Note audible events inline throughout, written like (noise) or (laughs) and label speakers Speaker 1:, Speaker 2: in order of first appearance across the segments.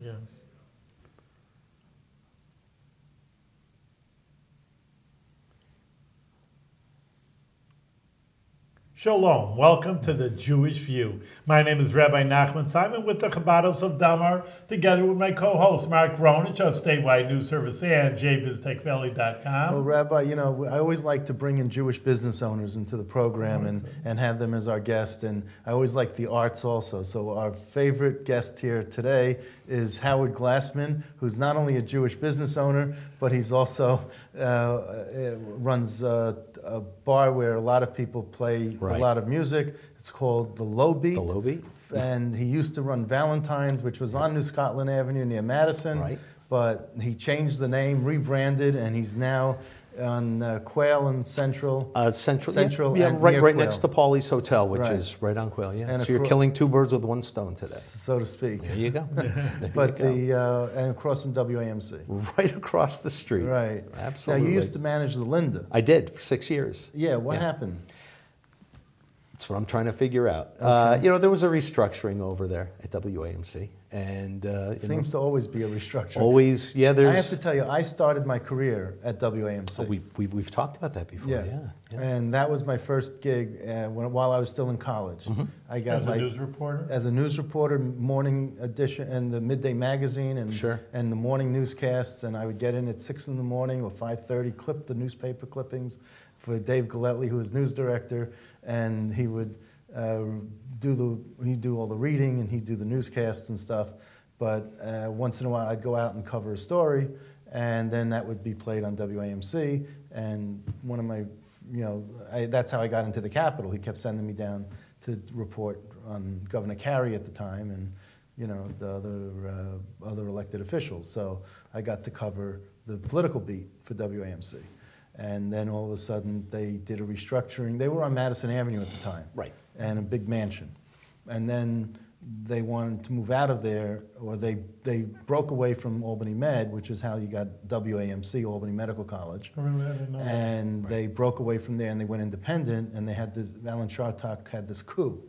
Speaker 1: Yeah. Shalom. Welcome to the Jewish View. My name is Rabbi Nachman Simon with the Chabados of Delmar, together with my co-host Mark Ronich of Statewide News Service and jbiztechvalley.com.
Speaker 2: Well, Rabbi, you know, I always like to bring in Jewish business owners into the program and, and have them as our guest. And I always like the arts also. So our favorite guest here today is Howard Glassman, who's not only a Jewish business owner, but he's also uh, uh, runs uh, a bar where a lot of people play
Speaker 3: Right.
Speaker 2: a lot of music. It's called the Low Beat.
Speaker 3: The Low Beat?
Speaker 2: And he used to run Valentine's, which was on New Scotland Avenue near Madison.
Speaker 3: Right.
Speaker 2: But he changed the name, rebranded, and he's now on uh, Quail and Central.
Speaker 3: Uh, Central,
Speaker 2: Central
Speaker 3: yeah,
Speaker 2: and
Speaker 3: right, right
Speaker 2: Quail.
Speaker 3: next to Paulie's Hotel, which
Speaker 2: Right.
Speaker 3: is right on Quail. Yeah,
Speaker 2: And
Speaker 3: so you're killing two birds with one stone today.
Speaker 2: so to speak.
Speaker 3: There you go. (laughs) There
Speaker 2: But
Speaker 3: you go.
Speaker 2: the uh, and across from WAMC.
Speaker 3: right across the street.
Speaker 2: Right.
Speaker 3: Absolutely.
Speaker 2: Now you used to manage the Linda.
Speaker 3: I did for six years.
Speaker 2: Yeah. What
Speaker 3: Yeah.
Speaker 2: happened?
Speaker 3: That's what I'm trying to figure out. Uh, you know, there was a restructuring over there at WAMC, and uh, you
Speaker 2: Seems to always be a restructuring.
Speaker 3: always, yeah. There's.
Speaker 2: I have to tell you, I started my career at WAMC.
Speaker 3: oh, we, we've, we've talked about that before.
Speaker 2: yeah.
Speaker 3: Yeah. yeah.
Speaker 2: And that was my first gig uh, when, while I was still in college.
Speaker 3: Mm-hmm.
Speaker 2: I got
Speaker 1: As a news reporter?
Speaker 2: as a news reporter, morning edition and the midday magazine and
Speaker 3: Sure.
Speaker 2: and the morning newscasts. And I would get in at six in the morning or five thirty, clip the newspaper clippings for Dave Galletly, who was news director, and he would uh, do the he'd do all the reading and he'd do the newscasts and stuff. But uh, once in a while, I'd go out and cover a story, and then that would be played on WAMC. And one of my, you know, I, that's how I got into the Capitol. He kept sending me down to report on Governor Carey at the time and, you know, the other, uh, other elected officials. So I got to cover the political beat for WAMC. And then all of a sudden, they did a restructuring. They were on Madison Avenue at the time
Speaker 3: Right.
Speaker 2: And a big mansion. And then they wanted to move out of there, or they, they broke away from Albany Med, which is how you got WAMC, Albany Medical College.
Speaker 1: I really didn't.
Speaker 2: And they broke away from there and they went independent, and they had this, Alan Chartock had this coup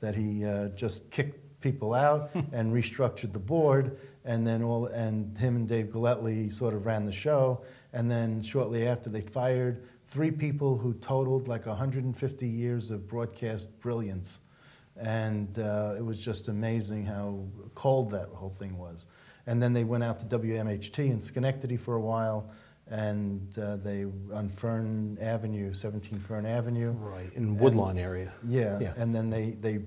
Speaker 2: that he uh, just kicked people out (laughs) and restructured the board, and then all, and him and Dave Galletly sort of ran the show, and then shortly after they fired three people who totaled like 150 years of broadcast brilliance. And uh, it was just amazing how cold that whole thing was. And then they went out to WMHT in Schenectady for a while, and uh, they on Fern Avenue, 17 Fern Avenue.
Speaker 3: Right. In Woodlawn area.
Speaker 2: Yeah,
Speaker 3: Yeah.
Speaker 2: and then they, they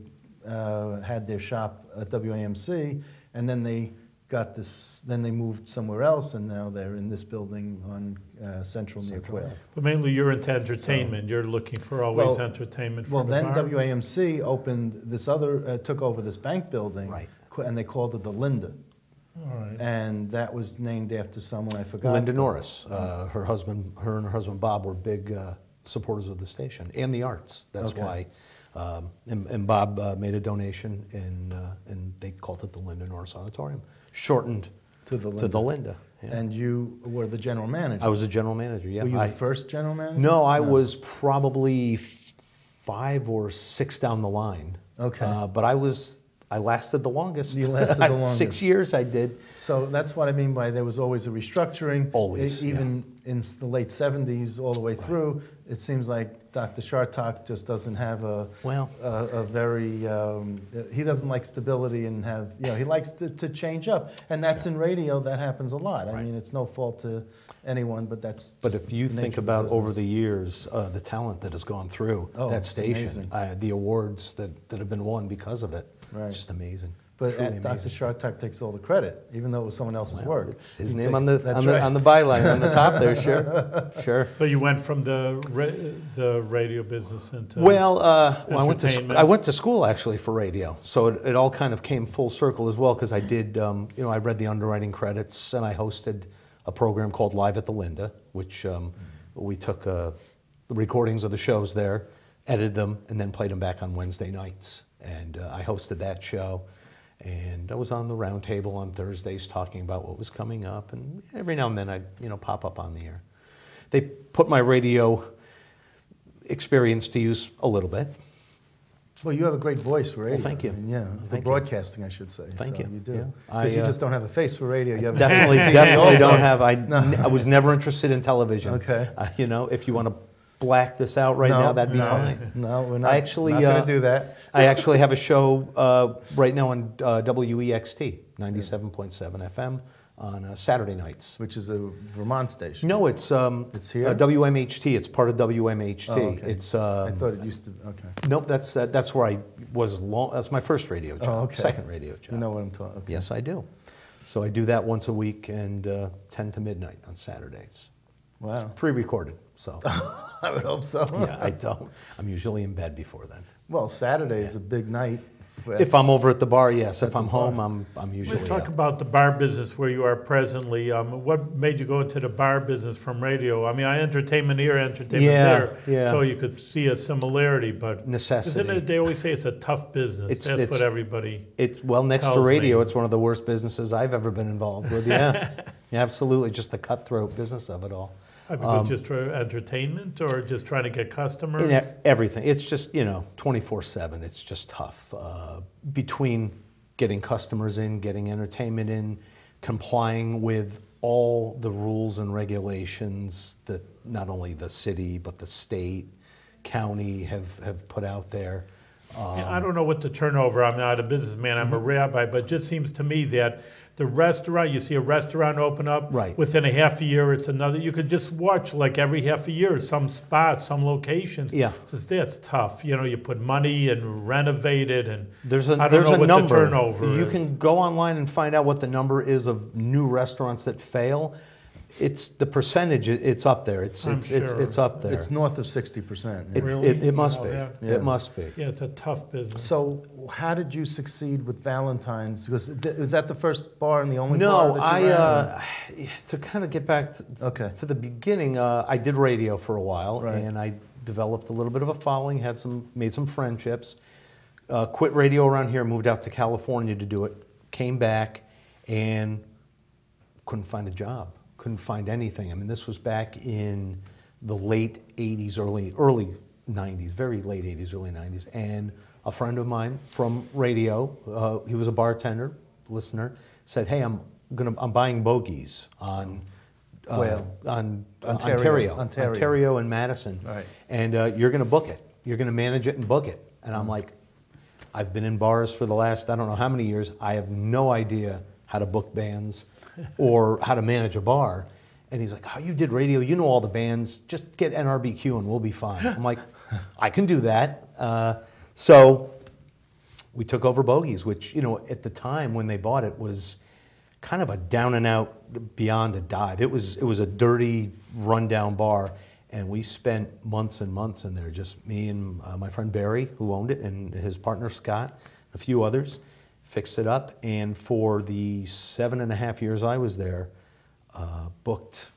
Speaker 2: uh, had their shop at WAMC, and then they got this, then they moved somewhere else, and now they're in this building on uh, Central near
Speaker 3: Central
Speaker 2: Quail.
Speaker 1: But mainly you're into entertainment. you're looking for always
Speaker 2: Well-
Speaker 1: entertainment for
Speaker 2: Well,
Speaker 1: the
Speaker 2: then
Speaker 1: bar?
Speaker 2: WAMC opened this other, uh, took over this bank building.
Speaker 3: Right.
Speaker 2: And they called it the Linda.
Speaker 1: All right.
Speaker 2: And that was named after someone I forgot.
Speaker 3: Linda Norris, uh, her husband, her and her husband Bob were big uh, supporters of the station and the arts. That's
Speaker 2: Okay.
Speaker 3: why. Um, and, and Bob uh, made a donation, and uh, and they called it the Linda Norris Auditorium, shortened
Speaker 2: To the
Speaker 3: to the
Speaker 2: Linda.
Speaker 3: Linda. yeah.
Speaker 2: And you were the general manager.
Speaker 3: I was a general manager. Yeah.
Speaker 2: Were you
Speaker 3: I-
Speaker 2: the first general manager?
Speaker 3: No, I was probably five or six down the line.
Speaker 2: Okay.
Speaker 3: Uh, but I was. I lasted the longest.
Speaker 2: You lasted the (laughs) longest.
Speaker 3: Six years I did.
Speaker 2: So that's what I mean by there was always a restructuring.
Speaker 3: Always,
Speaker 2: Even in the late 70s, all the way through, it seems like Dr. Chartock just doesn't have a,
Speaker 3: Well.
Speaker 2: a, a very, um, he doesn't like stability and have, you know, he likes to, to change up. And that's in radio, that happens a lot. I mean, it's no fault to anyone, but that's
Speaker 3: But if you think
Speaker 2: of the
Speaker 3: about over the years, uh, the talent that has gone through
Speaker 2: Oh,
Speaker 3: that station, uh, the awards that, that have been won because of it,
Speaker 2: Right.
Speaker 3: it's just amazing.
Speaker 2: But Dr.
Speaker 3: amazing.
Speaker 2: Chartock takes all the credit, even though it was someone else's
Speaker 3: Well,
Speaker 2: work.
Speaker 3: It's his
Speaker 2: He
Speaker 3: name
Speaker 2: takes-
Speaker 3: on the
Speaker 2: that's
Speaker 3: on the, on the byline on the top there, (laughs) sure, sure.
Speaker 1: So you went from the ra- the radio business into
Speaker 3: Well, uh, well, I went to sc- I went to school actually for radio, so it, it all kind of came full circle as well because I did, um, you know, I read the underwriting credits and I hosted a program called Live at the Linda, which um, we took uh, the recordings of the shows there, edited them, and then played them back on Wednesday nights. And uh, I hosted that show, and I was on the round table on Thursdays talking about what was coming up, and every now and then I'd you know pop up on the air. They put my radio experience to use a little bit.
Speaker 2: Well, you have a great voice for radio.
Speaker 3: thank you.
Speaker 2: I mean, yeah,
Speaker 3: Well,
Speaker 2: for
Speaker 3: thank you.
Speaker 2: broadcasting, I should say.
Speaker 3: Thank
Speaker 2: So
Speaker 3: you.
Speaker 2: You do.
Speaker 3: Yeah.
Speaker 2: Because
Speaker 3: I,
Speaker 2: you
Speaker 3: uh,
Speaker 2: just don't have a face for radio. You have a (laughs)
Speaker 3: Definitely,
Speaker 2: face for TV
Speaker 3: definitely
Speaker 2: also.
Speaker 3: don't have. I, (laughs) I was never interested in television.
Speaker 2: Okay.
Speaker 3: Uh, you know, if you want to black this out right
Speaker 2: No,
Speaker 3: now, that'd be
Speaker 2: no,
Speaker 3: fine.
Speaker 2: No, we're not.
Speaker 3: I actually,
Speaker 2: not going
Speaker 3: uh,
Speaker 2: to do that.
Speaker 3: I actually have a show uh, right now on uh, WEXT, 97.7 FM, on uh, Saturday nights.
Speaker 2: Which is a Vermont station.
Speaker 3: No, it's um,
Speaker 2: It's here?
Speaker 3: Uh, WMHT. It's part of WMHT.
Speaker 2: Oh, okay.
Speaker 3: It's uh,
Speaker 2: I thought it used to. Okay.
Speaker 3: nope. That's uh, that's where I was long. That's my first radio job.
Speaker 2: Oh, okay.
Speaker 3: Second radio job.
Speaker 2: You know what I'm talking. Okay.
Speaker 3: Yes, I do. So I do that once a week and uh, 10 to midnight on Saturdays.
Speaker 2: Wow.
Speaker 3: Pre-recorded, so (laughs) (laughs)
Speaker 2: I would hope so.
Speaker 3: yeah, I (laughs) don't. I'm usually in bed before then.
Speaker 2: Well, Saturday is a big night.
Speaker 3: If I'm over at the bar, yes.
Speaker 2: At
Speaker 3: If I'm
Speaker 2: bar.
Speaker 3: home, I'm I'm usually
Speaker 1: Let's talk
Speaker 3: up.
Speaker 1: about the bar business where you are presently. Um, what made you go into the bar business from radio? I mean, I entertainment here, entertainment
Speaker 3: Yeah,
Speaker 1: there,
Speaker 3: yeah.
Speaker 1: so you could see a similarity. But
Speaker 3: necessity.
Speaker 1: isn't it? They always say it's a tough business.
Speaker 3: It's-
Speaker 1: That's
Speaker 3: it's-
Speaker 1: what everybody.
Speaker 3: It's well next to radio.
Speaker 1: me.
Speaker 3: It's one of the worst businesses I've ever been involved with. Yeah, (laughs) yeah absolutely. Just the cutthroat business of it all.
Speaker 1: I mean,
Speaker 3: Um,
Speaker 1: just for entertainment or just trying to get customers.
Speaker 3: In everything. It's just, you know, 24 7. It's just tough. Uh, between getting customers in, getting entertainment in, complying with all the rules and regulations that not only the city, but the state, county have, have put out there. Um,
Speaker 1: Yeah, I don't know what the turnover. I'm not a businessman. I'm a rabbi, but it just seems to me that the restaurant. You see a restaurant open up.
Speaker 3: Right.
Speaker 1: Within a half a year, it's another. You could just watch like every half a year some spots, some locations.
Speaker 3: Yeah.
Speaker 1: It's that's tough. You know, you put money and renovate it, and
Speaker 3: There's a,
Speaker 1: I don't
Speaker 3: there's
Speaker 1: know
Speaker 3: a
Speaker 1: what
Speaker 3: number.
Speaker 1: the turnover
Speaker 3: you
Speaker 1: is.
Speaker 3: can go online and find out what the number is of new restaurants that fail. It's the percentage. It's up there. It's
Speaker 1: I'm
Speaker 3: it's it's,
Speaker 1: sure.
Speaker 3: it's up there.
Speaker 2: It's north of 60%. yeah.
Speaker 1: Really?
Speaker 3: it, it must be.
Speaker 1: yeah.
Speaker 2: Yeah.
Speaker 3: It must be.
Speaker 1: Yeah, it's a tough business.
Speaker 2: So, how did you succeed with Valentine's? Because th- was that the first bar and the only bar
Speaker 3: No,
Speaker 2: that
Speaker 3: I
Speaker 2: you ran?
Speaker 3: uh, (sighs) to kind of get back to,
Speaker 2: Okay.
Speaker 3: to the beginning. Uh, I did radio for a while,
Speaker 2: Right.
Speaker 3: and I developed a little bit of a following. Had some made some friendships. Uh, quit radio around here. Moved out to California to do it. Came back and couldn't find a job. Couldn't find anything. I mean, this was back in the late '80s, early early '90s, very late '80s, early '90s, and a friend of mine from radio, uh, he was a bartender, listener, said, "Hey, I'm gonna, I'm buying Bogie's on." Uh,
Speaker 2: Quail.
Speaker 3: on uh,
Speaker 2: Ontario.
Speaker 3: Ontario,
Speaker 2: Ontario.
Speaker 3: Ontario, and Madison,
Speaker 2: Right.
Speaker 3: and uh, you're going to book it. You're going to manage it and book it. And I'm like, I've been in bars for the last I don't know how many years. I have no idea how to book bands or how to manage a bar. And he's like, Oh, you did radio. You know all the bands. Just get NRBQ and we'll be fine. I'm like, I can do that. Uh, so we took over Bogie's, which, you know, at the time when they bought it was kind of a down and out beyond a dive. It was it was a dirty, rundown bar, and we spent months and months in there. Just me and uh, my friend Barry, who owned it, and his partner Scott, a few others, fixed it up. And for the seven and a half years I was there, uh, booked.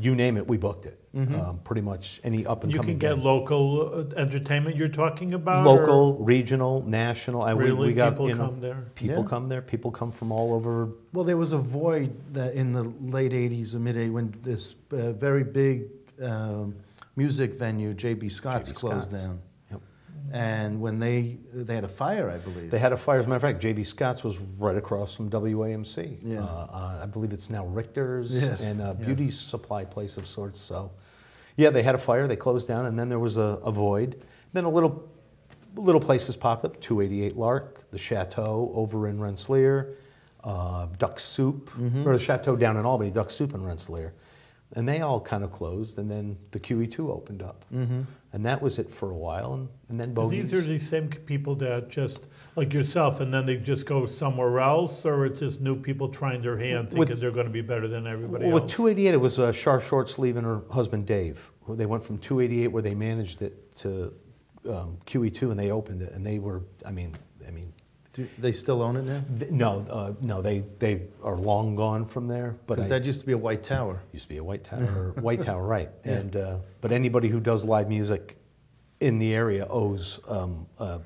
Speaker 3: You name it, we booked it. Um, pretty much any up and down.
Speaker 1: you
Speaker 3: coming.
Speaker 1: can get
Speaker 3: band.
Speaker 1: local uh, entertainment. You're talking about or-
Speaker 3: local, regional, national. I, we-
Speaker 1: Really,
Speaker 3: we, got
Speaker 1: people
Speaker 3: you know,
Speaker 1: come there.
Speaker 3: People
Speaker 2: Yeah.
Speaker 3: come there. People come from all over.
Speaker 2: Well, there was a void that in the late 80s or mid 80s when this uh, very big um, music venue, JB Scott's,
Speaker 3: J.B.
Speaker 2: closed
Speaker 3: Scott's.
Speaker 2: down. And when they they had a fire, I believe.
Speaker 3: They had a fire. As a matter of fact, JB Scott's was right across from WAMC.
Speaker 2: Yeah.
Speaker 3: Uh, uh, I believe it's now Richter's
Speaker 2: Yes,
Speaker 3: and a
Speaker 2: yes.
Speaker 3: beauty supply place of sorts. So, yeah, they had a fire. They closed down, and then there was a, a void. Then a little little places popped up. 288 Lark, the Chateau over in Rensselaer, uh, Duck Soup,
Speaker 2: Mm-hmm.
Speaker 3: or the Chateau down in Albany, Duck Soup in Rensselaer. And they all kind of closed, and then the QE2 opened up.
Speaker 2: Mm-hmm.
Speaker 3: And that was it for a while, and, and then
Speaker 1: These are the same people that just like yourself, and then they just go somewhere else, or it's just new people trying their hand,
Speaker 3: With-
Speaker 1: thinking they're going to be better than everybody
Speaker 3: Well, with
Speaker 1: else.
Speaker 3: 288, it was uh, Char Short Sleeve and her husband Dave. They went from 288, where they managed it, to um, QE2, and they opened it. And they were, I mean, I mean,
Speaker 2: Do they still own it now?
Speaker 3: th- no, uh, no, they they are long gone from there.
Speaker 2: Because that used to be a white tower.
Speaker 3: used to be a White Tower, White Tower, right? (laughs) Yeah. And uh, but anybody who does live music in the area owes um, a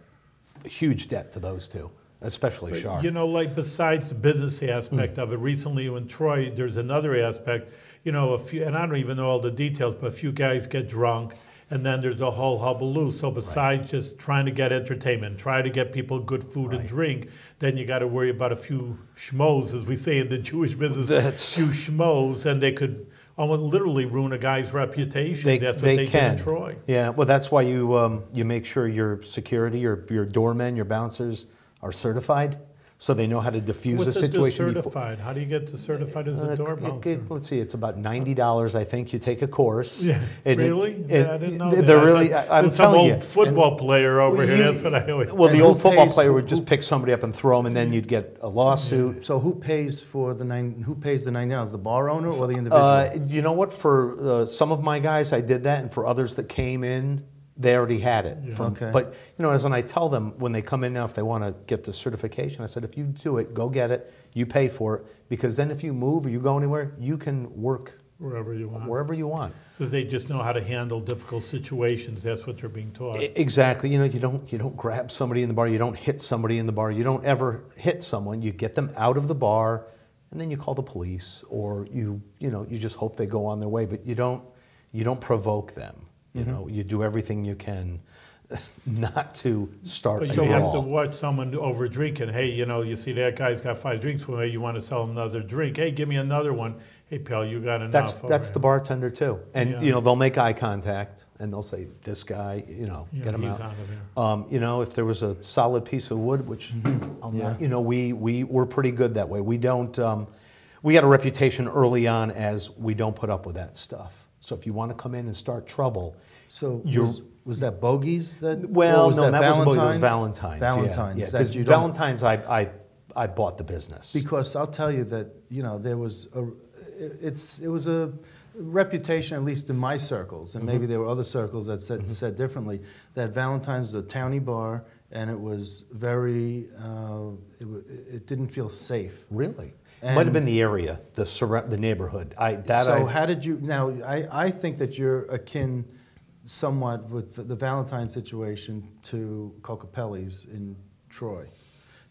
Speaker 3: huge debt to those two, especially
Speaker 1: But,
Speaker 3: Char.
Speaker 1: You know, like besides the business
Speaker 3: Mm.
Speaker 1: aspect of it, recently in Troy, there's another aspect. You know, a few, and I don't even know all the details, but a few guys get drunk and then there's a whole hullabaloo. So besides just trying to get entertainment, try to get people good food and drink, then you got to worry about a few schmoes, as we say in the Jewish business,
Speaker 3: That's-
Speaker 1: few schmoes, and they could almost literally ruin a guy's reputation.
Speaker 3: They,
Speaker 1: That's what
Speaker 3: they
Speaker 1: they,
Speaker 3: can.
Speaker 1: did in Troy.
Speaker 3: Yeah, well, that's why you um, you make sure your security, your your doormen, your bouncers are certified, so they know how to diffuse
Speaker 1: What's
Speaker 3: a
Speaker 1: a
Speaker 3: situation. before-
Speaker 1: certified? How do you get to certified as a
Speaker 3: Uh,
Speaker 1: door
Speaker 3: it-
Speaker 1: bouncer?
Speaker 3: it- let's see, it's about ninety dollars. I think you take a course.
Speaker 1: Yeah,
Speaker 3: And
Speaker 1: really?
Speaker 3: it-
Speaker 1: yeah, I didn't know
Speaker 3: they're
Speaker 1: that.
Speaker 3: Really. I, I'm
Speaker 1: there's some
Speaker 3: telling
Speaker 1: old
Speaker 3: you.
Speaker 1: football player over
Speaker 3: Well,
Speaker 1: here.
Speaker 3: you-
Speaker 1: That's what I always.
Speaker 3: Well, the old football player would
Speaker 2: who-
Speaker 3: just pick somebody up and throw them, and then you'd get a lawsuit.
Speaker 2: So who pays for the nine? Who pays the nine dollars? The bar owner or the individual?
Speaker 3: Uh, you know what? For uh, some of my guys, I did that, and for others that came in, they already had it. From,
Speaker 2: Okay.
Speaker 3: But you know, as when I tell them when they come in now, if they want to get the certification, I said, if you do it, go get it. You pay for it because then if you move or you go anywhere, you can work
Speaker 1: wherever you want.
Speaker 3: wherever you want.
Speaker 1: Because they just know how to handle difficult situations. That's what they're being taught.
Speaker 3: Exactly. You know, you don't you don't grab somebody in the bar. You don't hit somebody in the bar. You don't ever hit someone. You get them out of the bar, and then you call the police, or you you know you just hope they go on their way. But you don't you don't provoke them. You know, you do everything you can (laughs) not to start
Speaker 1: But you have to watch someone over drinking. Hey, you know, you see that guy's got five drinks for me. You want to sell him another drink? Hey, give me another one. Hey, pal, you got enough.
Speaker 3: That's
Speaker 1: over
Speaker 3: that's the bartender too, and
Speaker 1: Yeah.
Speaker 3: you know they'll make eye contact and they'll say, "This guy, you know,
Speaker 1: Yeah,
Speaker 3: get him
Speaker 1: he's
Speaker 3: out."
Speaker 1: out of here.
Speaker 3: Um, you know, if there was a solid piece of wood, which I'm
Speaker 2: Yeah.
Speaker 3: not, you know, we we we're pretty good that way. We don't. Um, we had a reputation early on as we don't put up with that stuff. So if you want to come in and start trouble,
Speaker 2: so
Speaker 3: you're-
Speaker 2: was, was that Bogie's that?
Speaker 3: well,
Speaker 2: was
Speaker 3: no,
Speaker 2: that,
Speaker 3: that, wasn't. It was
Speaker 2: Valentine's?
Speaker 3: Valentine's. yeah,
Speaker 2: Valentine's.
Speaker 3: yeah. Because Valentine's, I, I I bought the business.
Speaker 2: Because I'll tell you that you know there was a, it's it was a reputation at least in my circles, and
Speaker 3: Mm-hmm.
Speaker 2: maybe there were other circles that said said differently. That Valentine's was a towny bar, and it was very uh, it, it didn't feel safe.
Speaker 3: really, it might have been the area, the surra- the neighborhood. I that
Speaker 2: so
Speaker 3: I,
Speaker 2: how did you now? I, I think that you're akin somewhat with the Valentine situation to Kokopelli's in Troy.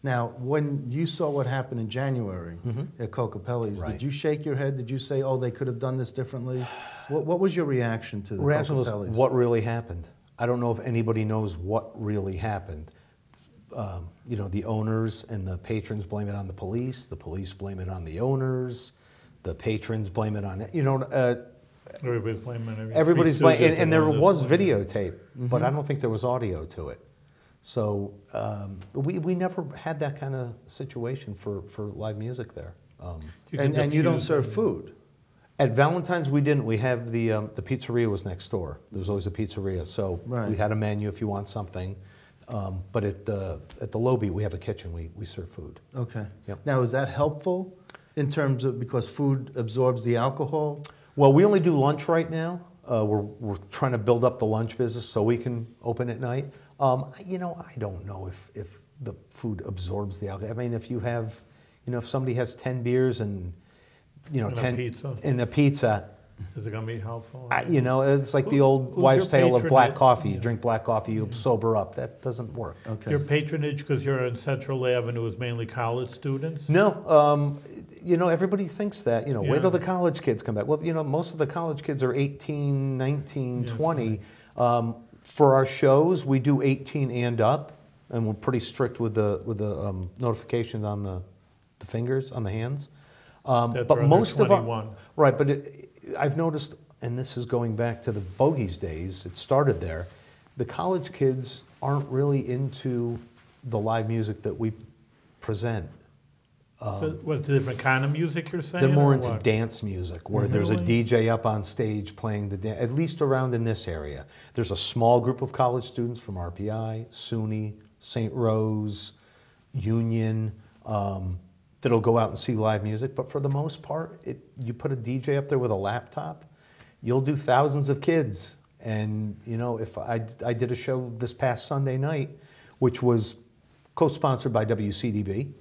Speaker 2: Now, when you saw what happened in January at Kokopelli's,
Speaker 3: Mm-hmm. Right.
Speaker 2: did you shake your head? Did you say, "Oh, they could have done this differently"? What, what was your reaction to the
Speaker 3: reaction was what really happened. I don't know if anybody knows what really happened. Um, you know, the owners and the patrons blame it on the police. The police blame it on the owners. The patrons blame it on you know. Uh,
Speaker 1: Everybody's blaming every-
Speaker 3: everybody's blaming, and, and there was videotape, but I don't think there was audio to it. So um, we, we never had that kind of situation for, for live music there. Um,
Speaker 2: and, and you don't serve food.
Speaker 3: At Valentine's, we didn't. We have the um, the pizzeria was next door. There was always a pizzeria, so
Speaker 2: Right.
Speaker 3: we had a menu if you want something. Um, but at the at the Low Beat, we have a kitchen. We we serve food.
Speaker 2: Okay.
Speaker 3: Yep.
Speaker 2: Now, is that helpful in terms of because food absorbs the alcohol?
Speaker 3: Well, we only do lunch right now. Uh, we're we're trying to build up the lunch business so we can open at night. Um, you know, I don't know if if the food absorbs the alcohol. I mean, if you have, you know, if somebody has ten beers and you know
Speaker 1: And a
Speaker 3: ten
Speaker 1: pizza.
Speaker 3: and a pizza.
Speaker 1: Is it going to be helpful?
Speaker 3: I, you know, it's like the old wives'
Speaker 1: your
Speaker 3: tale of black coffee. You drink black coffee, you sober up. That doesn't work.
Speaker 2: Okay.
Speaker 1: Your patronage, because you're in Central Avenue, is mainly college students?
Speaker 3: No, um, you know, everybody thinks that. You know, wait
Speaker 1: Yeah.
Speaker 3: till the college kids come back. Well, you know, most of the college kids are 18, 19,
Speaker 1: Yeah,
Speaker 3: 20. Um, for our shows, we do 18 and up, and we're pretty strict with the with the um, notifications on the, the fingers on the hands. Um, but
Speaker 1: they're under
Speaker 3: most of our,
Speaker 1: 21.
Speaker 3: right, but it, I've noticed, and this is going back to the Bogie's days. It started there. The college kids aren't really into the live music that we present.
Speaker 1: So what's the different kind of music you're saying?
Speaker 3: They're more into
Speaker 1: what?
Speaker 3: dance music, where there's a DJ up on stage playing the dance, at least around in this area. There's a small group of college students from RPI, SUNY, St. Rose, Union, um, that'll go out and see live music. But for the most part, it, you put a DJ up there with a laptop, you'll do thousands of kids. And, you know, if I, I did a show this past Sunday night, which was co-sponsored by WCDB,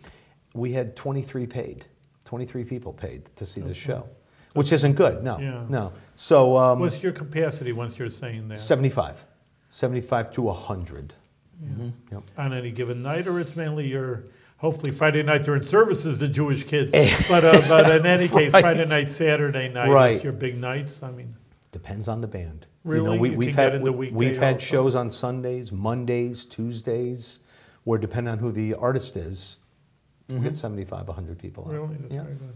Speaker 3: we had 23 paid, 23 people paid to see this show, which isn't good. No,
Speaker 1: Yeah.
Speaker 3: no. So um,
Speaker 1: What's your capacity once you're saying that?
Speaker 3: 75, 75 to 100. Yep.
Speaker 1: On any given night, or it's mainly your, hopefully Friday night during services, the Jewish kids.
Speaker 3: Eh.
Speaker 1: But, uh, but in any (laughs) case,
Speaker 3: Right.
Speaker 1: Friday night, Saturday night
Speaker 3: Right.
Speaker 1: is your big nights, I mean.
Speaker 3: Depends on the band.
Speaker 1: Really?
Speaker 3: we,
Speaker 1: You
Speaker 3: we've
Speaker 1: can
Speaker 3: had
Speaker 1: get into
Speaker 3: we, we've had shows on Sundays, Mondays, Tuesdays, where depending on who the artist is, we get 75, 100 people. out.
Speaker 1: Mm-hmm. Really? That's
Speaker 3: yeah.
Speaker 1: very good.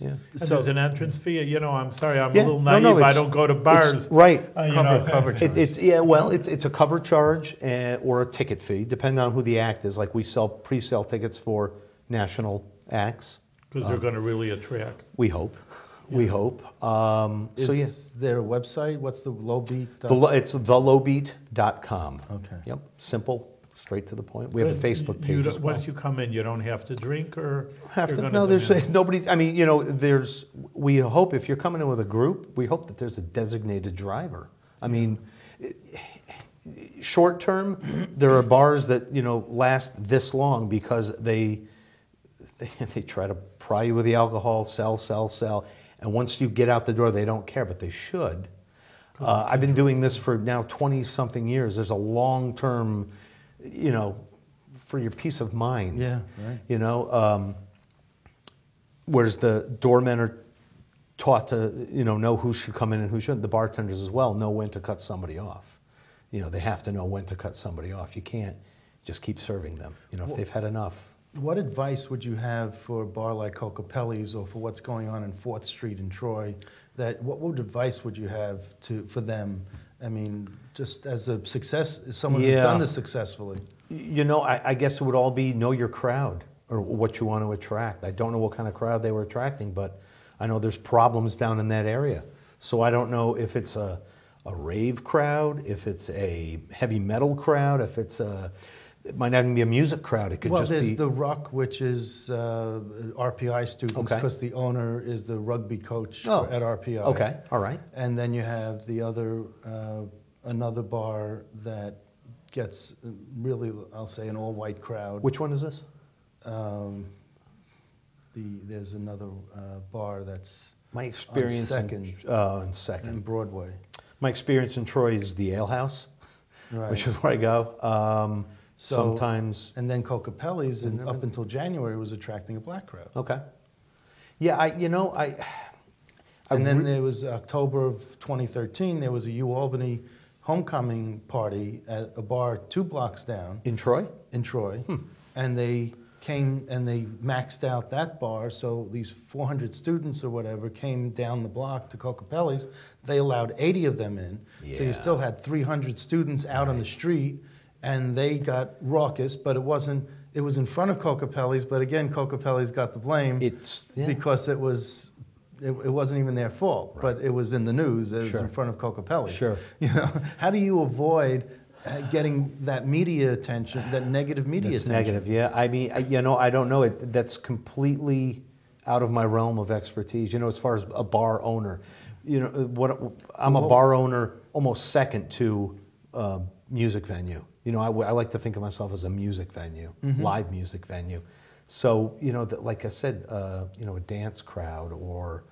Speaker 3: Yeah.
Speaker 1: And
Speaker 2: So-
Speaker 1: there's an entrance fee. You know, I'm sorry, I'm
Speaker 3: Yeah,
Speaker 1: a little
Speaker 3: no, no,
Speaker 1: naive. I don't go to
Speaker 3: It's-
Speaker 1: bars.
Speaker 3: right.
Speaker 1: uh,
Speaker 2: Cover-
Speaker 1: know.
Speaker 2: cover
Speaker 3: It, it's yeah, well, it's it's a cover charge uh, or a ticket fee, depending on who the act is. Like we sell pre-sale tickets for national acts.
Speaker 1: Because they're going to really attract.
Speaker 3: We hope. We hope. Um, so yeah,
Speaker 2: Is there a website? What's the low beat?
Speaker 3: the, it's thelowbeat.com.
Speaker 2: Okay.
Speaker 3: Yep. Simple, straight to the point. We have a Facebook page as well.
Speaker 1: Once you come in, you don't have to drink or
Speaker 3: have to. No, there's
Speaker 1: demand- (laughs)
Speaker 3: nobody. I mean, you know, there's. We hope if you're coming in with a group, we hope that there's a designated driver. I mean, short term, there are bars that you know last this long because they they, (laughs) they try to pry you with the alcohol, sell, sell, sell, and once you get out the door, they don't care, but they should. Uh, I've been doing this for now 20 something years. There's a long term, you know, for your peace of mind.
Speaker 2: Yeah, right.
Speaker 3: You know, um, whereas the doormen are taught to, you know, know who should come in and who shouldn't. The bartenders as well know when to cut somebody off. You know, they have to know when to cut somebody off. You can't just keep serving them. You know, if they've had enough.
Speaker 2: What advice would you have for a bar like Kokopelli's or for what's going on in Fourth Street in Troy? That what would advice would you have to for them? I mean, just as a success, as someone who's done this successfully.
Speaker 3: You know, I, I guess it would all be know your crowd or what you want to attract. I don't know what kind of crowd they were attracting, but I know there's problems down in that area. So I don't know if it's a, a rave crowd, if it's a heavy metal crowd, if it's a, it might not even be a music crowd. It could just be.
Speaker 2: well,
Speaker 3: just
Speaker 2: there's
Speaker 3: be.
Speaker 2: the Ruck, which is uh, RPI students,
Speaker 3: Okay.
Speaker 2: because the owner is the rugby coach
Speaker 3: Oh,
Speaker 2: at RPI.
Speaker 3: okay, all right.
Speaker 2: And then you have the other, uh, another bar that gets really, I'll say, an all-white crowd.
Speaker 3: Which one is this?
Speaker 2: Um, the, there's another uh, bar that's
Speaker 3: My experience
Speaker 2: second.
Speaker 3: in, uh, in
Speaker 2: in
Speaker 3: second.
Speaker 2: Broadway.
Speaker 3: My experience in Troy is the Ale House,
Speaker 2: Right.
Speaker 3: which is where I go. Um,
Speaker 2: So-
Speaker 3: sometimes
Speaker 2: and then Kokopelli's, and up until January, was attracting a black crowd.
Speaker 3: Okay. Yeah, I you know I. I
Speaker 2: And then
Speaker 3: re-
Speaker 2: there was October of 2013, there was a U Albany homecoming party at a bar two blocks down
Speaker 3: in Troy.
Speaker 2: in Troy.
Speaker 3: Hmm.
Speaker 2: And they came and they maxed out that bar. So these 400 students or whatever came down the block to Cocapelli's. They allowed 80 of them in. So you still had 300 students out on the street and they got raucous, but it wasn't, it was in front of Kokopelli's. But again, Kokopelli's got the blame
Speaker 3: It's yeah.
Speaker 2: because it was. It, it wasn't even their fault, but it was in the news. It was in front of Kokopelli's.
Speaker 3: Sure. (laughs)
Speaker 2: You know, how do you avoid uh, getting that media attention, that negative media
Speaker 3: That's
Speaker 2: attention?
Speaker 3: negative. Yeah, I mean, I, you know, I don't know. It that's completely out of my realm of expertise. You know, as far as a bar owner, you know, what I'm a bar owner almost second to uh, music venue. You know, I like to think of myself as a music venue,
Speaker 2: Mm-hmm.
Speaker 3: live music venue. So you know, that, like I said, uh, you know, a dance crowd or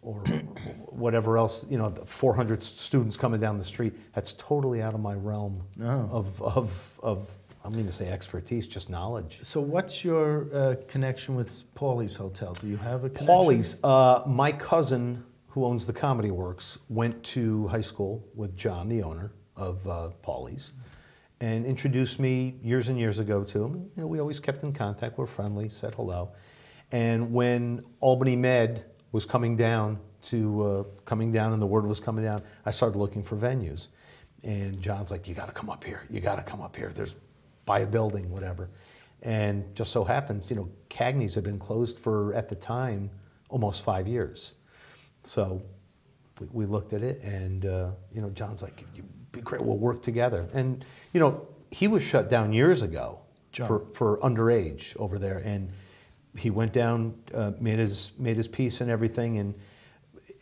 Speaker 3: or (coughs) whatever else. You know, 400 students coming down the street. That's totally out of my realm
Speaker 2: Oh.
Speaker 3: of of of. I'm going to say expertise, just knowledge.
Speaker 2: So, what's your uh, connection with Paulie's Hotel? Do you have a connection?
Speaker 3: Paulie's, uh, my cousin who owns the Comedy Works went to high school with John, the owner of uh, Paulie's, and introduced me years and years ago to him. You know, we always kept in contact. We're friendly. Said hello. And when Albany Med was coming down to uh, coming down, and the word was coming down, I started looking for venues. And John's like, "You got to come up here. You got to come up here. There's buy a building, whatever." And just so happens, you know, Cagney's had been closed for at the time almost five years. So we, we looked at it, and uh, you know, John's like, "You'd be great. We'll work together." And you know, he was shut down years ago
Speaker 2: John.
Speaker 3: for for underage over there, and he went down, uh, made his made his peace and everything, and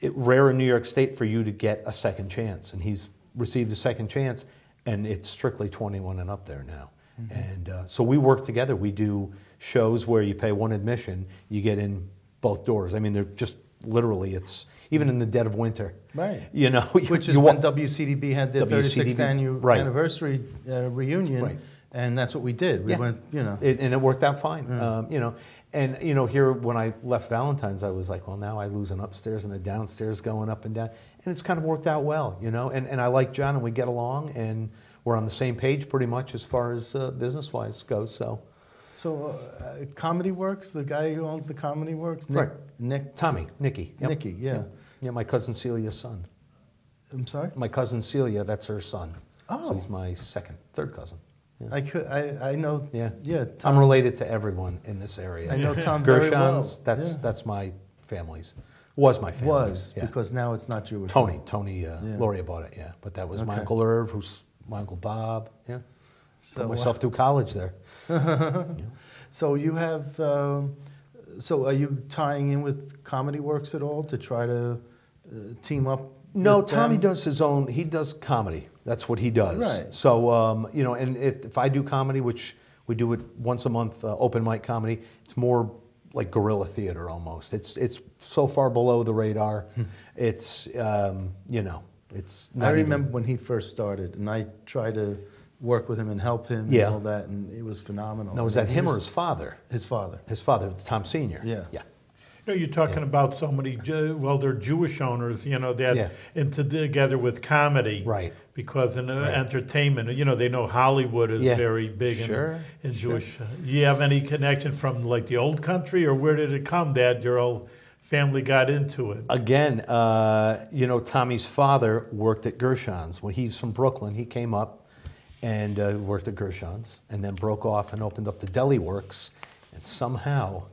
Speaker 3: it rare in New York State for you to get a second chance, and he's received a second chance, and it's strictly 21 and up there now. And uh, so we work together. We do shows where you pay one admission, you get in both doors. I mean, they're just literally, it's even in the dead of winter.
Speaker 2: Right.
Speaker 3: You know, (laughs) you-
Speaker 2: Which is
Speaker 3: you
Speaker 2: when WCDB had their
Speaker 3: WCDB
Speaker 2: 36th annual
Speaker 3: right.
Speaker 2: anniversary uh, reunion,
Speaker 3: Right.
Speaker 2: and that's what we did. We
Speaker 3: Yeah.
Speaker 2: went, you know.
Speaker 3: It, and it worked out fine, um, you know. and you know, here when I left Valentine's, I was like, well, now I lose an upstairs and a downstairs going up and down, and it's kind of worked out well, you know. And and I like John, and we get along, and we're on the same page pretty much as far as uh, business wise goes. So,
Speaker 2: So, uh, Comedy Works, the guy who owns the Comedy Works, Nick,
Speaker 3: Right.
Speaker 2: Nick,
Speaker 3: Tommy, Nikki, yep.
Speaker 2: Nicky, yeah.
Speaker 3: Yeah, my cousin Celia's son.
Speaker 2: I'm sorry.
Speaker 3: My cousin Celia, that's her son.
Speaker 2: Oh.
Speaker 3: So he's my second, third cousin. Yeah.
Speaker 2: I could, I, I know.
Speaker 3: Yeah.
Speaker 2: Yeah.
Speaker 3: I'm
Speaker 2: Tom,
Speaker 3: related to everyone in this area.
Speaker 2: I know Tom very well.
Speaker 3: Gershons, that's
Speaker 2: Yeah.
Speaker 3: that's my family's. Was my family's.
Speaker 2: was
Speaker 3: yeah.
Speaker 2: because now it's not Jewish.
Speaker 3: Tony, Tony, uh,
Speaker 2: Yeah.
Speaker 3: Gloria bought it, yeah. But that was my Uncle Irv, who's my Uncle Bob, yeah.
Speaker 2: So,
Speaker 3: Put
Speaker 2: uh,
Speaker 3: myself through college there. (laughs)
Speaker 2: So you have, um, so are you tying in with Comedy Works at all to try to uh, team up?
Speaker 3: No, Tommy
Speaker 2: them?
Speaker 3: does his own. He does comedy. That's what he does.
Speaker 2: Right.
Speaker 3: So um, you know, and if, if I do comedy, which we do it once a month, uh, open mic comedy, it's more like guerrilla theater almost. It's it's so far below the radar. it's um, you know, it's.
Speaker 2: I
Speaker 3: even-
Speaker 2: remember when he first started, and I tried to work with him and help him
Speaker 3: Yeah.
Speaker 2: and all that, and it was phenomenal.
Speaker 3: Now, was that him or his father?
Speaker 2: his father?
Speaker 3: His father, Tom Senior.
Speaker 2: Yeah.
Speaker 3: Yeah.
Speaker 1: You're talking about so many, well, they're Jewish owners, you know, that
Speaker 3: Yeah.
Speaker 1: into together with comedy.
Speaker 3: Right.
Speaker 1: Because in uh,
Speaker 3: Right.
Speaker 1: entertainment, you know, they know Hollywood is
Speaker 3: Yeah.
Speaker 1: very big
Speaker 3: Sure,
Speaker 1: in, in Jewish. You have any connection from like the old country, or where did it come that your old family got into it?
Speaker 3: Again, uh, you know, Tommy's father worked at Gershon's. When he's from Brooklyn, he came up and uh, worked at Gershon's and then broke off and opened up the Deli Works. And somehow,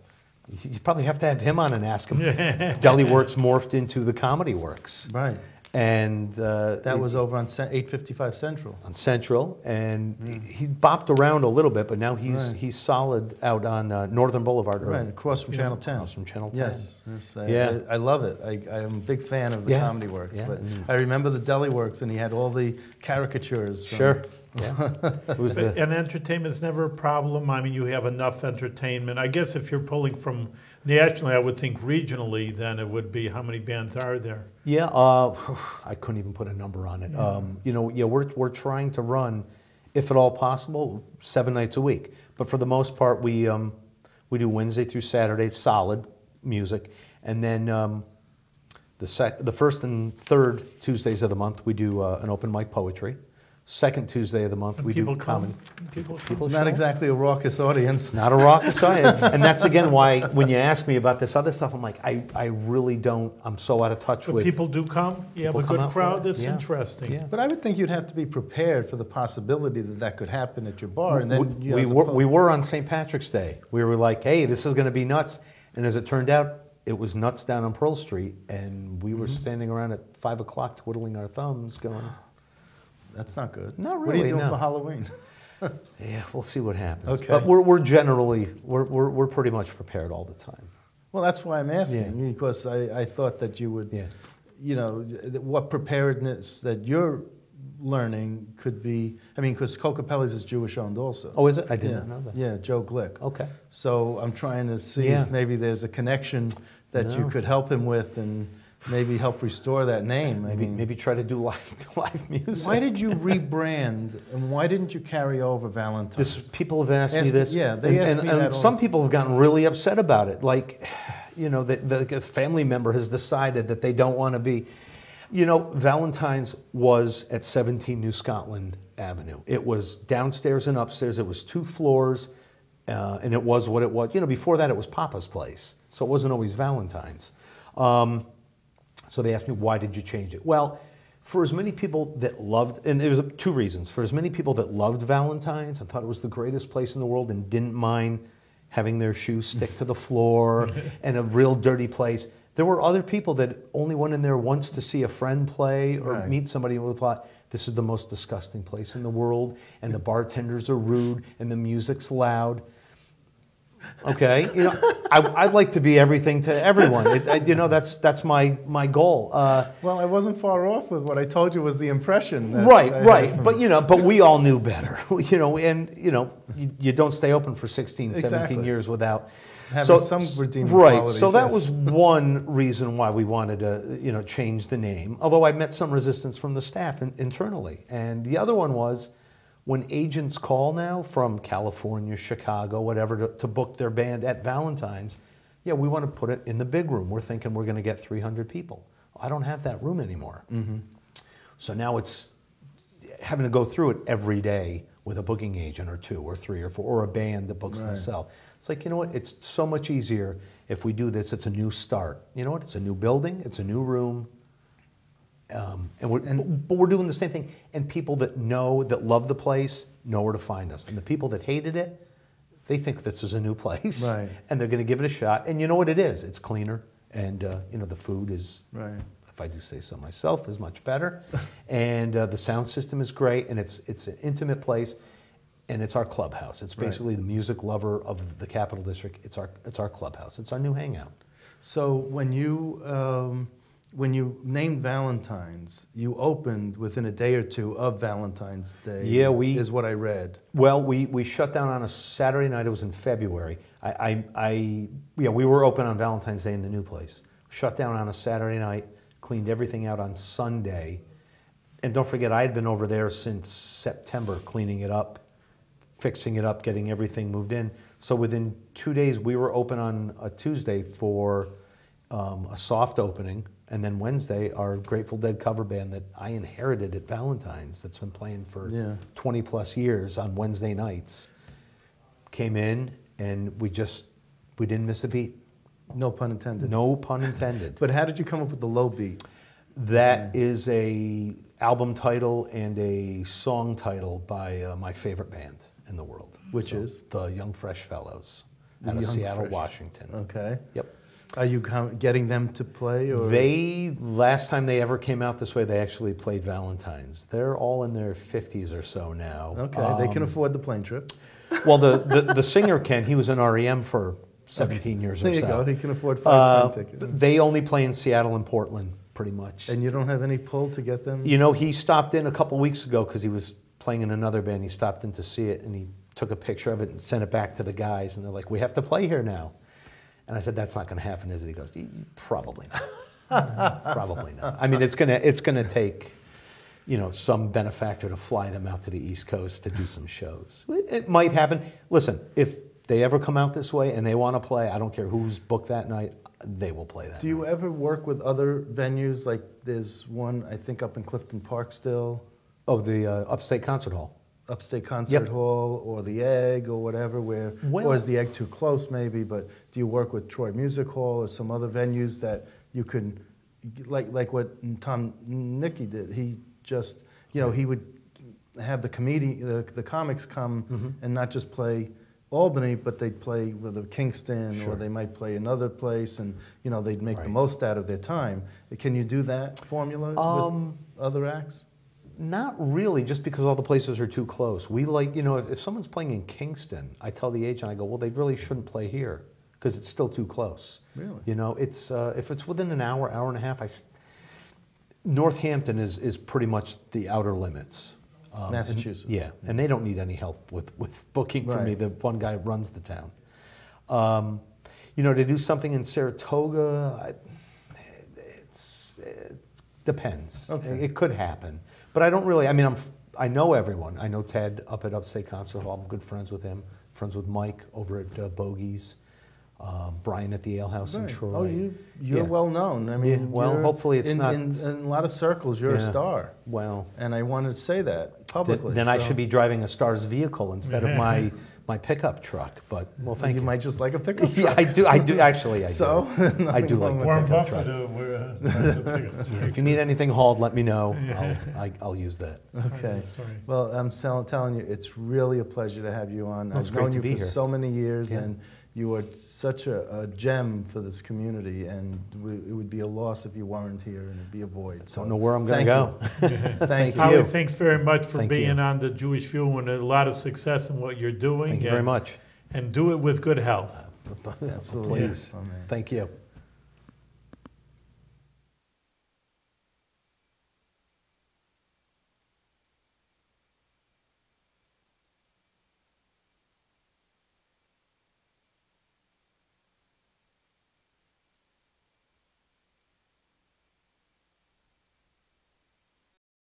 Speaker 3: you probably have to have him on and ask him. (laughs) Deli Works morphed into the Comedy Works.
Speaker 2: Right.
Speaker 3: And uh,
Speaker 2: That was over on 855 Central.
Speaker 3: on Central, and he, he bopped around a little bit, but now he's
Speaker 2: Right.
Speaker 3: he's solid out on uh, Northern Boulevard.
Speaker 2: Right, across from Channel 10.
Speaker 3: Across from Channel 10.
Speaker 2: Yes, yes I,
Speaker 3: Yeah.
Speaker 2: I, I love it. I, I'm a big fan of the
Speaker 3: Yeah,
Speaker 2: Comedy Works.
Speaker 3: yeah,
Speaker 2: But
Speaker 3: and-
Speaker 2: I remember the Deli Works, and he had all the caricatures. From,
Speaker 3: Sure. Yeah. It was the,
Speaker 1: And entertainment's never a problem. I mean, you have enough entertainment. I guess if you're pulling from nationally, I would think regionally, then it would be how many bands are there?
Speaker 3: Yeah, uh, (sighs) I couldn't even put a number on it. Um, you know, yeah, we're, we're trying to run, if at all possible, seven nights a week. But for the most part, we, um, we do Wednesday through Saturday, it's solid music. And then um, the, sec- the first and third Tuesdays of the month, we do uh, an open mic poetry. Second Tuesday of the month,
Speaker 1: And
Speaker 3: we
Speaker 1: people
Speaker 3: do
Speaker 1: come.
Speaker 3: comedy.
Speaker 1: People come.
Speaker 3: People
Speaker 2: Not
Speaker 3: show.
Speaker 2: exactly a raucous audience.
Speaker 3: Not a rocket science. (laughs) and that's again why when you ask me about this other stuff, I'm like, I, I really don't, I'm so out of touch
Speaker 1: But
Speaker 3: with.
Speaker 1: people do come. You have a good crowd. That's
Speaker 3: Yeah.
Speaker 1: interesting.
Speaker 3: Yeah.
Speaker 2: But I would think you'd have to be prepared for the possibility that that could happen at your bar. And then
Speaker 3: we,
Speaker 2: you
Speaker 3: we were, we were on St. Patrick's Day. We were like, hey, this is going to be nuts. And as it turned out, it was nuts down on Pearl Street. And we were
Speaker 2: Mm-hmm.
Speaker 3: standing around at 5 o'clock twiddling our thumbs going,
Speaker 2: That's not good.
Speaker 3: Not really.
Speaker 2: What are you doing
Speaker 3: no.
Speaker 2: for Halloween? (laughs)
Speaker 3: yeah, we'll see what happens.
Speaker 2: Okay.
Speaker 3: But we're, we're generally, we're, we're, we're pretty much prepared all the time.
Speaker 2: Well, that's why I'm asking because I, I thought that you would,
Speaker 3: Yeah.
Speaker 2: you know, what preparedness that you're learning could be. I mean, because Kokopelli's is Jewish owned also.
Speaker 3: Oh, is it? I did
Speaker 2: yeah.
Speaker 3: not know that.
Speaker 2: Yeah, Joe Glick.
Speaker 3: Okay.
Speaker 2: So I'm trying to see
Speaker 3: Yeah.
Speaker 2: if maybe there's a connection that you could help him with and maybe help restore that name. I
Speaker 3: Maybe,
Speaker 2: mean,
Speaker 3: maybe try to do live, (laughs) live music.
Speaker 2: why did you rebrand and why didn't you carry over Valentine's?
Speaker 3: This people have asked me this.
Speaker 2: yeah, they
Speaker 3: and,
Speaker 2: ask
Speaker 3: and,
Speaker 2: me
Speaker 3: and
Speaker 2: that
Speaker 3: some people have gotten really upset about it. Like, you know, the, the family member has decided that they don't want to be. You know, Valentine's was at 17 New Scotland Avenue. It was downstairs and upstairs. It was two floors, uh, and it was what it was. You know, before that it was Papa's place, so it wasn't always Valentine's. Um, so they asked me, why did you change it? Well, for as many people that loved, and there was two reasons. For as many people that loved Valentine's and thought it was the greatest place in the world and didn't mind having their shoes stick to the floor (laughs) and a real dirty place, there were other people that only went in there once to see a friend play or
Speaker 2: Right.
Speaker 3: meet somebody who thought this is the most disgusting place in the world and the bartenders are rude and the music's loud. Okay, you know, I, I'd like to be everything to everyone. It, I, you know, that's that's my my goal. Uh,
Speaker 2: well, I wasn't far off with what I told you was the impression. That
Speaker 3: right,
Speaker 2: I
Speaker 3: right. But you know, but we all knew better. (laughs) You know, and you know, you, you don't stay open for 16, 17 years without
Speaker 2: Having some redeeming
Speaker 3: right.
Speaker 2: qualities,
Speaker 3: So that
Speaker 2: yes.
Speaker 3: was one reason why we wanted to, you know, change the name. Although I met some resistance from the staff in, internally, and the other one was, when agents call now from California, Chicago, whatever, to, to book their band at Valentine's, yeah, we want to put it in the big room. We're thinking we're going to get 300 people. I don't have that room anymore. Mm-hmm. So now it's having to go through it every day with a booking agent or two or three or four or a band that books
Speaker 2: Right.
Speaker 3: themselves. It's like, you know what? It's so much easier if we do this. It's a new start. You know what? It's a new building, it's a new room. Um, and we're,
Speaker 2: And-
Speaker 3: but we're doing the same thing. And people that know, that love the place, know where to find us. And the people that hated it, they think this is a new place.
Speaker 2: Right. (laughs)
Speaker 3: And they're going to give it a shot. And you know what it is? It's cleaner. And, uh, you know, the food is
Speaker 2: Right.
Speaker 3: if I do say so myself, is much better. (laughs) and uh, the sound system is great, and it's it's an intimate place, and it's our clubhouse. It's
Speaker 2: Right.
Speaker 3: basically the music lover of the Capital District. It's our it's our clubhouse. It's our new hangout.
Speaker 2: So when you um, when you named Valentine's, you opened within a day or two of Valentine's Day.
Speaker 3: Yeah, we-
Speaker 2: is what I read.
Speaker 3: Well, we, we shut down on a Saturday night. It was in February. I, I, I yeah, we were open on Valentine's Day in the new place. Shut down on a Saturday night. Cleaned everything out on Sunday. And don't forget, I had been over there since September, cleaning it up, fixing it up, getting everything moved in. So within two days, we were open on a Tuesday for um, a soft opening, and then Wednesday, our Grateful Dead cover band that I inherited at Valentine's, that's been playing for
Speaker 2: Yeah.
Speaker 3: 20 plus years on Wednesday nights, came in, and we just we didn't miss a beat.
Speaker 2: No pun intended.
Speaker 3: No pun intended. (laughs)
Speaker 2: But how did you come up with the low beat?
Speaker 3: That is a album title and a song title by uh, my favorite band in the world,
Speaker 2: Which is?
Speaker 3: the Young Fresh Fellows
Speaker 2: The
Speaker 3: out of
Speaker 2: Young
Speaker 3: Seattle,
Speaker 2: Fresh.
Speaker 3: Washington.
Speaker 2: Okay.
Speaker 3: Yep.
Speaker 2: Are you getting them to play? Or?
Speaker 3: They last time they ever came out this way, they actually played Valentine's. They're all in their 50s or so now.
Speaker 2: Okay, they can
Speaker 3: Um,
Speaker 2: afford the plane trip.
Speaker 3: Well, the, the, (laughs) the singer Ken, he was in REM for 17 years or
Speaker 2: There you
Speaker 3: so.
Speaker 2: go. He can afford five
Speaker 3: Uh,
Speaker 2: plane tickets.
Speaker 3: they only play in Seattle and Portland, pretty much.
Speaker 2: And you don't have any pull to get them?
Speaker 3: You know, he stopped in a couple weeks ago because he was playing in another band. He stopped in to see it and he took a picture of it and sent it back to the guys. And they're like, "We have to play here now." And I said, "That's not going to happen, is it?" He goes, "Probably not. (laughs) Probably not. I mean, it's gonna it's gonna take." You know, some benefactor to fly them out to the East Coast to do some shows. It might happen. Listen, if they ever come out this way and they want to play, I don't care who's booked that night, they will play that.
Speaker 2: Do you
Speaker 3: night.
Speaker 2: ever work with other venues? Like there's one, I think, up in Clifton Park still,
Speaker 3: Oh, the uh, Upstate Concert Hall.
Speaker 2: Upstate Concert
Speaker 3: Yep.
Speaker 2: Hall, or the Egg, or whatever, where,
Speaker 3: Well-
Speaker 2: or is the Egg too close maybe, but do you work with Troy Music Hall or some other venues that you can, like, like what Tom Nicky did? He just, you know, he would have the comedian, the, the comics come
Speaker 3: Mhm.
Speaker 2: and not just play Albany, but they'd play with a Kingston,
Speaker 3: Sure.
Speaker 2: or they might play another place, and you know they'd make the most out of their time. Can you do that formula
Speaker 3: Um,
Speaker 2: with other acts?
Speaker 3: Not really, just because all the places are too close. We like, you know, if, if someone's playing in Kingston, I tell the agent, I go, well, they really shouldn't play here because it's still too close.
Speaker 2: Really?
Speaker 3: You know, it's uh, if it's within an hour, hour and a half. I Northampton is is pretty much the outer limits. Um, and-
Speaker 2: Massachusetts.
Speaker 3: yeah, and they don't need any help with with booking for me. The one guy runs the town. Um, you know, to do something in Saratoga, I, it's it depends.
Speaker 2: Okay.
Speaker 3: It could happen, but I don't really. I mean, I'm I know everyone. I know Ted up at Upstate Concert Hall. I'm good friends with him. Friends with Mike over at uh, Bogie's. Uh, Brian at the Ale House in Troy.
Speaker 2: Oh, you you're
Speaker 3: Yeah.
Speaker 2: well known. I
Speaker 3: Yeah,
Speaker 2: mean,
Speaker 3: well, hopefully it's
Speaker 2: in,
Speaker 3: not-
Speaker 2: in, in a lot of circles. You're a star,
Speaker 3: Well,
Speaker 2: and I wanted to say that
Speaker 3: th-
Speaker 2: publicly.
Speaker 3: then I should be driving a Star's vehicle instead of my (laughs) my pickup truck. But well, thank you.
Speaker 2: you might just like a pickup (laughs)
Speaker 3: yeah,
Speaker 2: truck.
Speaker 3: I do. I do actually. I
Speaker 2: So,
Speaker 3: do. (laughs) I do like the
Speaker 1: Warren
Speaker 3: pickup
Speaker 1: Buffett,
Speaker 3: truck.
Speaker 1: uh, (laughs) we're, uh,
Speaker 3: If you need anything hauled, let me know. I'll, I, I'll use that.
Speaker 2: Okay. Well, I'm telling you, it's really a pleasure to have you on.
Speaker 3: Well, it's
Speaker 2: I've
Speaker 3: great
Speaker 2: known
Speaker 3: to
Speaker 2: you
Speaker 3: be
Speaker 2: for
Speaker 3: here.
Speaker 2: so many years,
Speaker 3: Yeah.
Speaker 2: and you are such a, a gem for this community. And we, it would be a loss if you weren't here, and it'd be a void. So
Speaker 3: Don't know where I'm going to go. (laughs)
Speaker 2: Thank you.
Speaker 3: you.
Speaker 1: Howard, thanks very much for
Speaker 3: Thank
Speaker 1: being
Speaker 3: you.
Speaker 1: on the Jewish View and a lot of success in what you're doing.
Speaker 3: Thank you very much.
Speaker 1: And do it with good health.
Speaker 2: Absolutely. (laughs)
Speaker 3: Please.
Speaker 2: Oh.
Speaker 3: Thank you.